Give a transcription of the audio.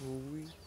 Will we?